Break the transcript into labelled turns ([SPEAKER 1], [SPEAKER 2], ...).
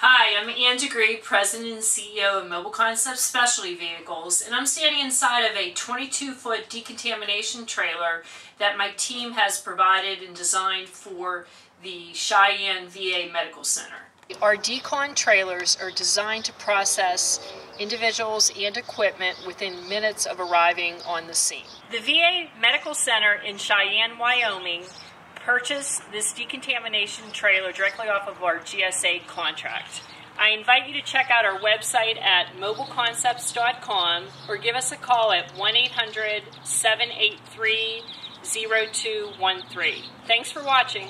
[SPEAKER 1] Hi, I'm Ann Degree, President and CEO of Mobile Concepts Specialty Vehicles, and I'm standing inside of a 22-foot decontamination trailer that my team has provided and designed for the Cheyenne VA Medical Center. Our decon trailers are designed to process individuals and equipment within minutes of arriving on the scene. The VA Medical Center in Cheyenne, Wyoming purchase this decontamination trailer directly off of our GSA contract. I invite you to check out our website at mobileconcepts.com or give us a call at 1 800 783 0213. Thanks for watching.